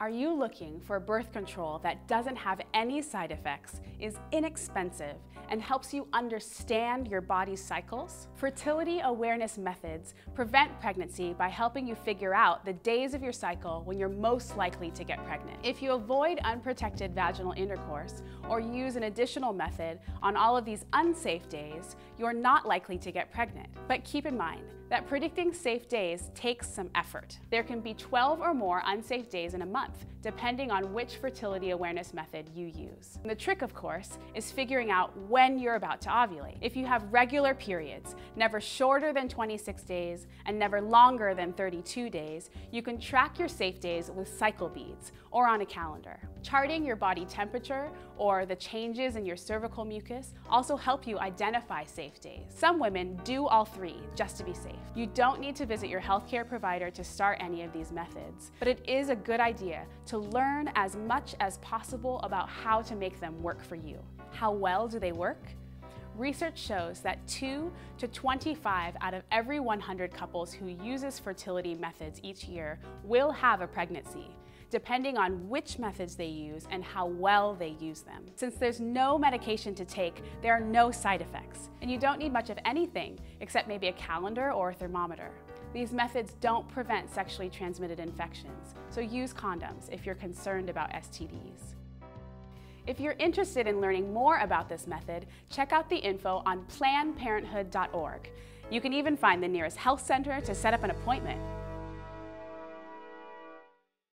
Are you looking for birth control that doesn't have any side effects, is inexpensive, and helps you understand your body's cycles? Fertility awareness methods prevent pregnancy by helping you figure out the days of your cycle when you're most likely to get pregnant. If you avoid unprotected vaginal intercourse or use an additional method on all of these unsafe days, you're not likely to get pregnant. But keep in mind that predicting safe days takes some effort. There can be 12 or more unsafe days in a month depending on which fertility awareness method you use. And the trick, of course, is figuring out when you're about to ovulate. If you have regular periods, never shorter than 26 days and never longer than 32 days, you can track your safe days with cycle beads or on a calendar. Charting your body temperature or the changes in your cervical mucus also help you identify safe days. Some women do all three just to be safe. You don't need to visit your healthcare provider to start any of these methods, but it is a good idea to learn as much as possible about how to make them work for you. How well do they work? Research shows that 2 to 25 out of every 100 couples who uses fertility methods each year will have a pregnancy depending on which methods they use and how well they use them. Since there's no medication to take, there are no side effects, and you don't need much of anything except maybe a calendar or a thermometer. These methods don't prevent sexually transmitted infections, so use condoms if you're concerned about STDs. If you're interested in learning more about this method, check out the info on PlannedParenthood.org. You can even find the nearest health center to set up an appointment.